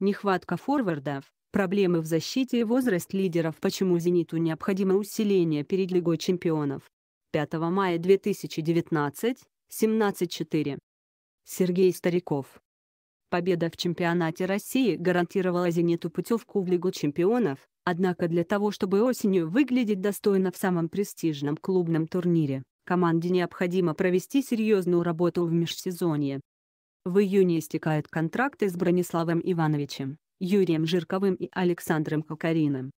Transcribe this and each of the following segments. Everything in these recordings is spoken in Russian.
нехватка форвардов, проблемы в защите и возраст лидеров почему «Зениту» необходимо усиление перед Лигой чемпионов. 5 мая 2019, 17.4. Сергей Стариков. Победа в чемпионате России гарантировала «Зениту» путевку в Лигу чемпионов, однако для того чтобы осенью выглядеть достойно в самом престижном клубном турнире, команде необходимо провести серьезную работу в межсезонье. В июне истекают контракты с Брониславом Ивановичем, Юрием Жирковым и Александром Кокариным.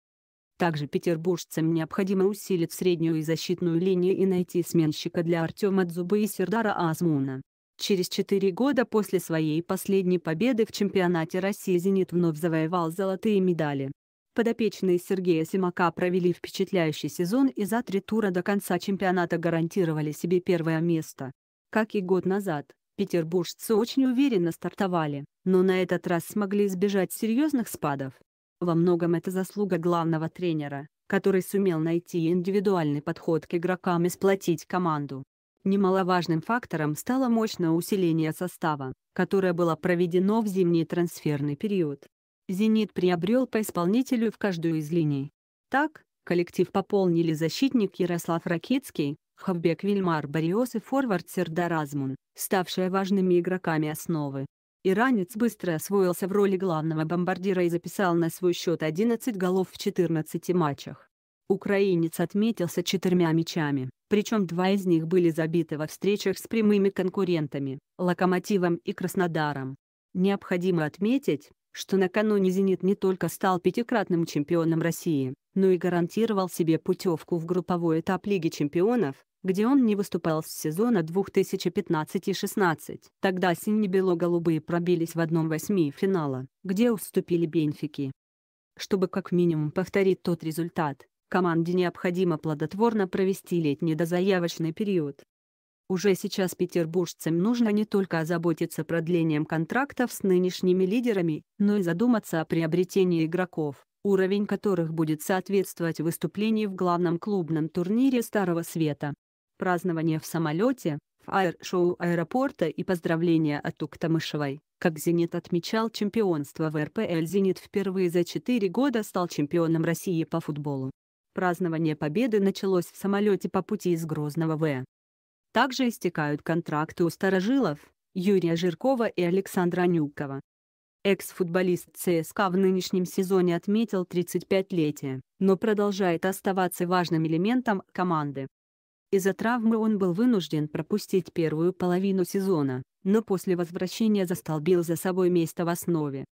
Также петербуржцам необходимо усилить среднюю и защитную линию и найти сменщика для Артема Дзубы и Сердара Азмуна. Через четыре года после своей последней победы в чемпионате России «Зенит» вновь завоевал золотые медали. Подопечные Сергея Симака провели впечатляющий сезон и за три тура до конца чемпионата гарантировали себе первое место. Как и год назад, петербуржцы очень уверенно стартовали, но на этот раз смогли избежать серьезных спадов. Во многом это заслуга главного тренера, который сумел найти индивидуальный подход к игрокам и сплотить команду. Немаловажным фактором стало мощное усиление состава, которое было проведено в зимний трансферный период. «Зенит» приобрел по исполнителю в каждую из линий. Так, коллектив пополнили защитник Ярослав Ракицкий, Хавбек Вильмар Бариос и форвард Сердар Азмун, ставшие важными игроками основы. Иранец быстро освоился в роли главного бомбардира и записал на свой счет 11 голов в 14 матчах. Украинец отметился четырьмя мячами, причем два из них были забиты во встречах с прямыми конкурентами – «Локомотивом» и «Краснодаром». Необходимо отметить, что накануне «Зенит» не только стал пятикратным чемпионом России, но и гарантировал себе путевку в групповой этап Лиги чемпионов, где он не выступал с сезона 2015-16. Тогда сине-бело-голубые пробились в одном восьми финала, где уступили Бенфики. Чтобы как минимум повторить тот результат, Команде необходимо плодотворно провести летний дозаявочный период. Уже сейчас петербуржцам нужно не только озаботиться продлением контрактов с нынешними лидерами, но и задуматься о приобретении игроков, уровень которых будет соответствовать выступлению в главном клубном турнире Старого Света. Празднование в самолете, в аэр-шоу аэропорта и поздравления от Туктамышевой. Как «Зенит» отмечал чемпионство в РПЛ «Зенит» впервые за четыре года стал чемпионом России по футболу. Празднование победы началось в самолете по пути из Грозного В. Также истекают контракты у старожилов, Юрия Жиркова и Александра Нюкова. Экс-футболист ЦСКА в нынешнем сезоне отметил 35-летие, но продолжает оставаться важным элементом команды. Из-за травмы он был вынужден пропустить первую половину сезона, но после возвращения застолбил за собой место в основе.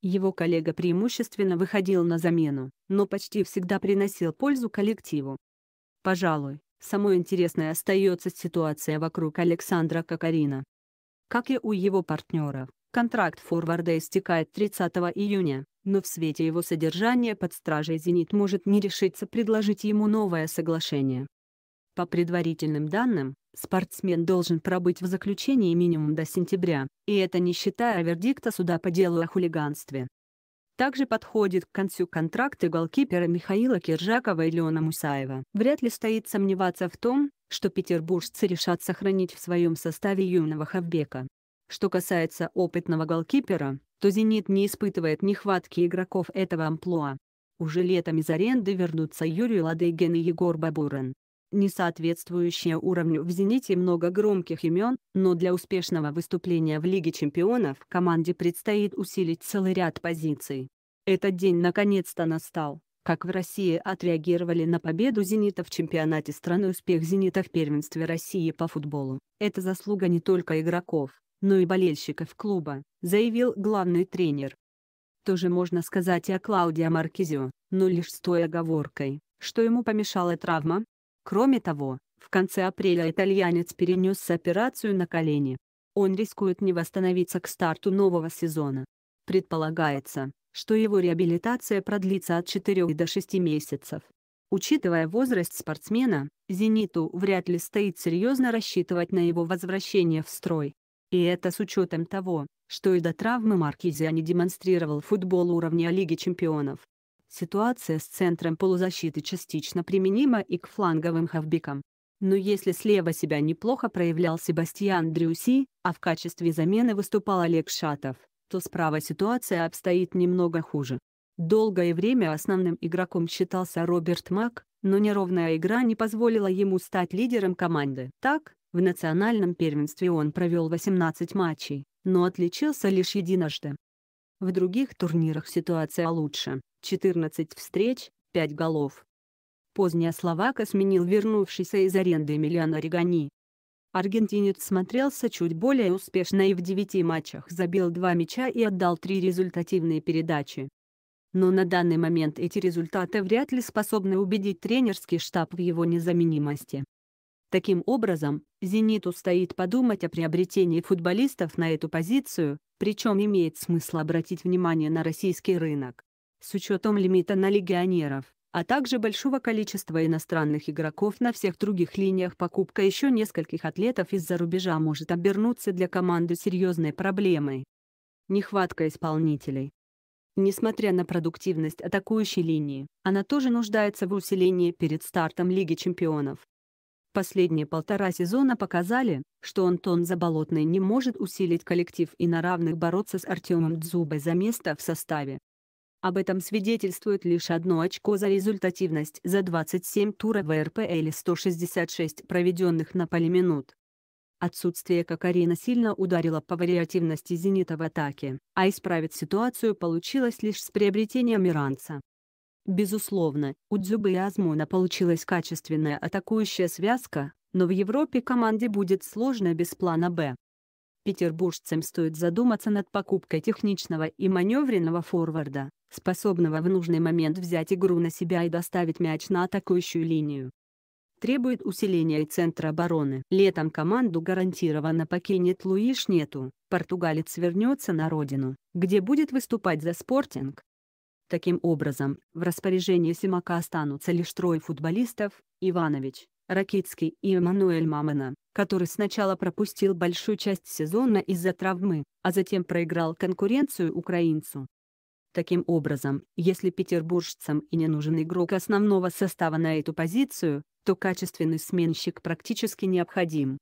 Его коллега преимущественно выходил на замену, но почти всегда приносил пользу коллективу. Пожалуй, самой интересной остается ситуация вокруг Александра Кокарина. Как и у его партнеров, контракт форварда истекает 30 июня, но в свете его содержания под стражей «Зенит» может не решиться предложить ему новое соглашение. По предварительным данным, спортсмен должен пробыть в заключении минимум до сентября, и это не считая вердикта суда по делу о хулиганстве. Также подходит к концу контракт голкипера Михаила Киржакова и Леона Мусаева. Вряд ли стоит сомневаться в том, что петербуржцы решат сохранить в своем составе юного Хавбека. Что касается опытного голкипера, то «Зенит» не испытывает нехватки игроков этого амплуа. Уже летом из аренды вернутся Юрий Ладыгин и Егор Бабурин не соответствующие уровню в «Зените» много громких имен, но для успешного выступления в Лиге чемпионов команде предстоит усилить целый ряд позиций. Этот день наконец-то настал. Как в России отреагировали на победу «Зенита» в чемпионате страны успех «Зенита» в первенстве России по футболу. Это заслуга не только игроков, но и болельщиков клуба, заявил главный тренер. Тоже можно сказать и о Клаудио Маркизио, но лишь с той оговоркой, что ему помешала травма, Кроме того, в конце апреля итальянец перенес операцию на колени. Он рискует не восстановиться к старту нового сезона. Предполагается, что его реабилитация продлится от 4 до 6 месяцев. Учитывая возраст спортсмена, «Зениту» вряд ли стоит серьезно рассчитывать на его возвращение в строй. И это с учетом того, что и до травмы Маркизиа не демонстрировал футбол уровня Лиги чемпионов. Ситуация с центром полузащиты частично применима и к фланговым хавбикам. Но если слева себя неплохо проявлял Себастьян Дрюси, а в качестве замены выступал Олег Шатов, то справа ситуация обстоит немного хуже. Долгое время основным игроком считался Роберт Мак, но неровная игра не позволила ему стать лидером команды. Так, в национальном первенстве он провел 18 матчей, но отличился лишь единожды. В других турнирах ситуация лучше – 14 встреч, 5 голов. Поздняя Словака сменил вернувшийся из аренды Эмилиано Ригани. Аргентинец смотрелся чуть более успешно и в девяти матчах забил два мяча и отдал три результативные передачи. Но на данный момент эти результаты вряд ли способны убедить тренерский штаб в его незаменимости. Таким образом, «Зениту» стоит подумать о приобретении футболистов на эту позицию, причем имеет смысл обратить внимание на российский рынок. С учетом лимита на легионеров, а также большого количества иностранных игроков на всех других линиях покупка еще нескольких атлетов из-за рубежа может обернуться для команды серьезной проблемой. Нехватка исполнителей. Несмотря на продуктивность атакующей линии, она тоже нуждается в усилении перед стартом Лиги чемпионов. Последние полтора сезона показали, что Антон Заболотный не может усилить коллектив и на равных бороться с Артемом Дзубой за место в составе. Об этом свидетельствует лишь одно очко за результативность за 27 туров в РПЛ 166 проведенных на поле минут. Отсутствие Кокарина сильно ударило по вариативности «Зенита» в атаке, а исправить ситуацию получилось лишь с приобретением иранца. Безусловно, у Дзюбы и Азмуна получилась качественная атакующая связка, но в Европе команде будет сложно без плана «Б». Петербуржцам стоит задуматься над покупкой техничного и маневренного форварда, способного в нужный момент взять игру на себя и доставить мяч на атакующую линию. Требует усиления и центра обороны. Летом команду гарантированно покинет Луи Шнету, португалец вернется на родину, где будет выступать за спортинг. Таким образом, в распоряжении Симака останутся лишь трое футболистов, Иванович, Ракицкий и Эммануэль Мамена, который сначала пропустил большую часть сезона из-за травмы, а затем проиграл конкуренцию украинцу. Таким образом, если петербуржцам и не нужен игрок основного состава на эту позицию, то качественный сменщик практически необходим.